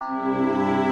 you